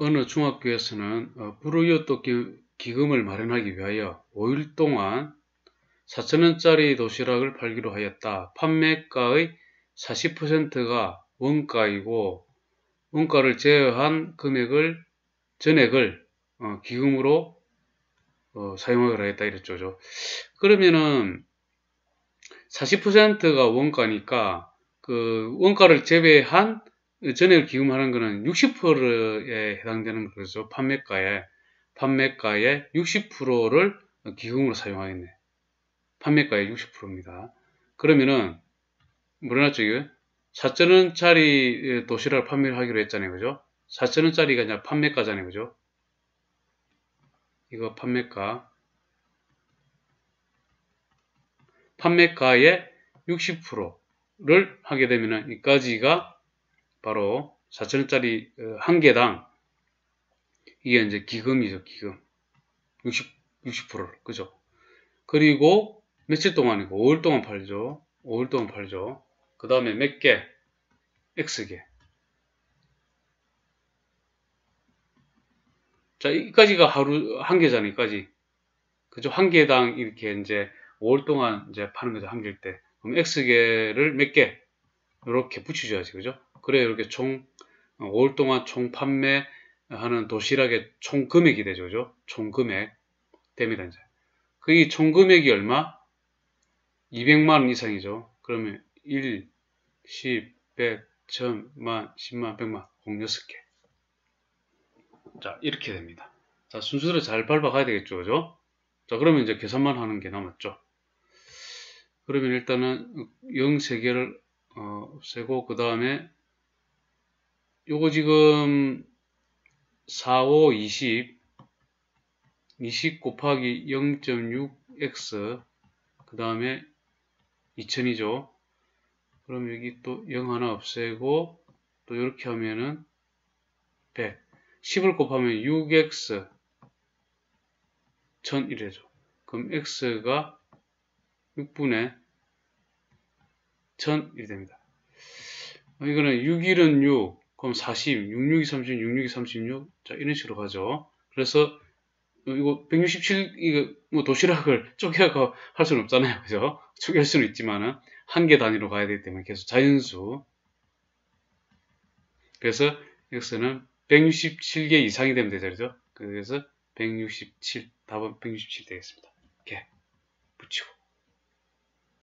어느 중학교에서는 어, 불우이웃돕기 기금을 마련하기 위하여 5일 동안 4천원짜리 도시락을 팔기로 하였다. 판매가의 40%가 원가이고 원가를 제어한 금액을 전액을 어, 기금으로 어, 사용하기로 하였다 이랬죠. 그러면은 40%가 원가니까 그 원가를 제외한 전액을 기금하는 것은 60%에 해당되는 거죠. 판매가에 판매가의 60%를 기금으로 사용하겠네. 판매가의 60%입니다. 그러면은 뭐라놨죠 이거? 4천원짜리 도시락을 판매를 하기로 했잖아요. 그죠? 4천원짜리가 이제 판매가잖아요. 그죠? 이거 판매가 판매가의 60%를 하게 되면은 이까지가 바로 4천원짜리 어, 한 개당 이게 이제 기금이죠, 기금. 60, 60%를, 그죠? 그리고 며칠 동안이고, 5일 동안 팔죠. 5일 동안 팔죠. 그 다음에 몇 개? X개. 자, 이까지가 하루, 한 개잖아요, 이까지. 그죠? 한 개당 이렇게 이제 5월 동안 이제 파는 거죠, 한 개일 때. 그럼 X개를 몇 개? 이렇게 붙여줘야지, 그죠? 그래 이렇게 총 5월 동안 총 판매하는 도시락의 총 금액이 되죠. 그죠? 총 금액 됩니다. 이제. 그게 총 금액이 얼마? 200만 원 이상이죠. 그러면 1, 10, 100, 1000 만, 10만, 100만, 공 6개. 자, 이렇게 됩니다. 자, 순서대로 잘 밟아가야 되겠죠. 그죠? 자, 그러면 이제 계산만 하는 게 남았죠. 그러면 일단은 0 3개를 어, 없애고 그 다음에 요거 지금 4, 5, 20 20 곱하기 0.6x 그 다음에 2000이죠. 그럼 여기 또 0 하나 없애고 또 이렇게 하면은 100 10을 곱하면 6x 1001이죠. 그럼 x가 6분의 1001이 됩니다. 이거는 6, 1은 6, 그럼 40, 66이 36, 66이 36. 자, 이런 식으로 가죠. 그래서 이거 167 이거 뭐 도시락을 쪼개고 할 수는 없잖아요. 그죠? 쪼갤 수는 있지만은 한 개 단위로 가야 되기 때문에 계속 자연수. 그래서 x는 167개 이상이 되면 되죠. 그죠? 그래서 167 답은 167 되겠습니다. 이렇게 붙이고